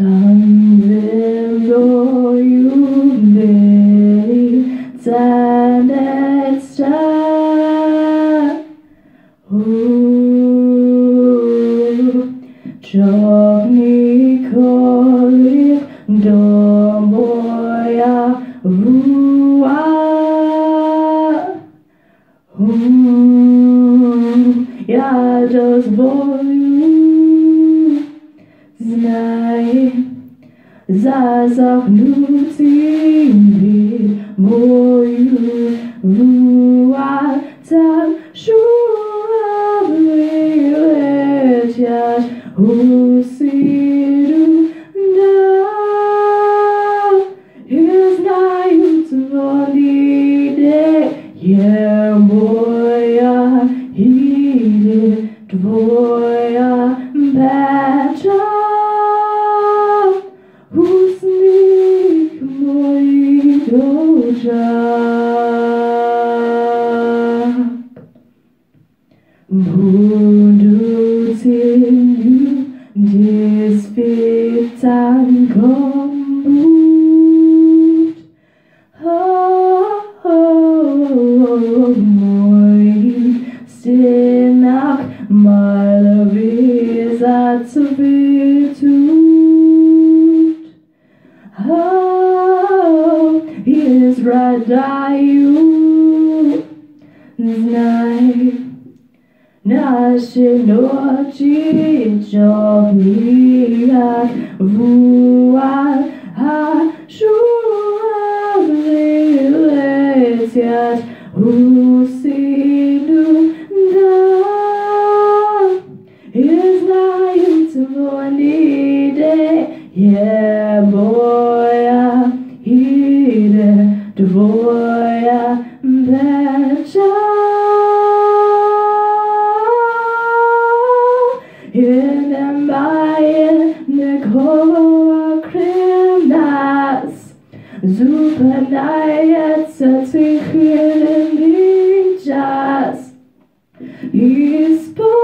Ooh, yeah, tanetsta Czovni знай Зазахнути від мою вуатам Шуравли летять у сиру нам І знають вони, де є моя іде твоя Bundutingu dispitan kombut Oh, oh, morgen stinak mal visa zu betut Oh, is radai наші ночі чорні, як вуаль, а журавлі летять у сину нам. І знають вони, де є моя, іде твоя печаль. meine Chor kremnas Zupanayatsa twinkilin vijas Ispun